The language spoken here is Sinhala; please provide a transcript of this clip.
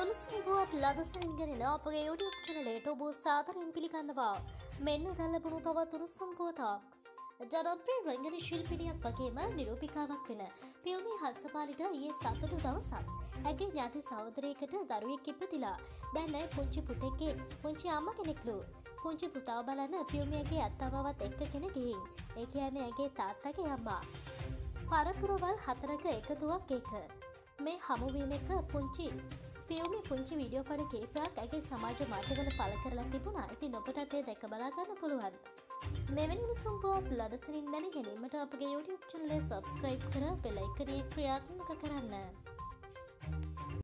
උණුසුම් පුවත් ලදසනින් ගෙනෙන අපගේ YouTube චැනලයට ඔබ සාදරයෙන් පිළිගන්නවා. මෙන්න දැන් ලැබුණු තවත් උණුසුම් පුවතක්. ජනප්‍රිය රංගන ශිල්පිනියක් වගේම නිරූපිකාවක් වෙන පියුමි හල්සපාලිට ඊයේ සතුටු දවසක්. ඇගේ ඥාති සහෝදරයකට දරුවෙක් ඉපදිලා. දැන් ඇය පුංචි පුතෙක්ගේ පුංචි අම්ම කෙනෙක්ලු. පුංචි පුතාව බලන්න පියුමියගේ අත්තමාවත් එක්කගෙන ගිහින්. ඒ කියන්නේ ඇගේ තාත්තගේ අම්මා. පරපුරවල් හතරක එකතුවක් ඒක. මේ හමුවීම එක පුංචි පියවමි පුංචි වීඩියෝ පඩ කේපයක් ඇගේ සමාජ මාධ්‍යවල පල කරලා තිබුණා ඉති නොපටතේ දැක බලාගන්න පුළුවන්. මෙවැනි සුම්පුවත් ලදසනින් දැන ගැනීමට අපගේ YouTube චනලේ සබස්ක්‍රයිබ් කර පෙලයිකරේ ක්‍රියාත්මක කරන්න.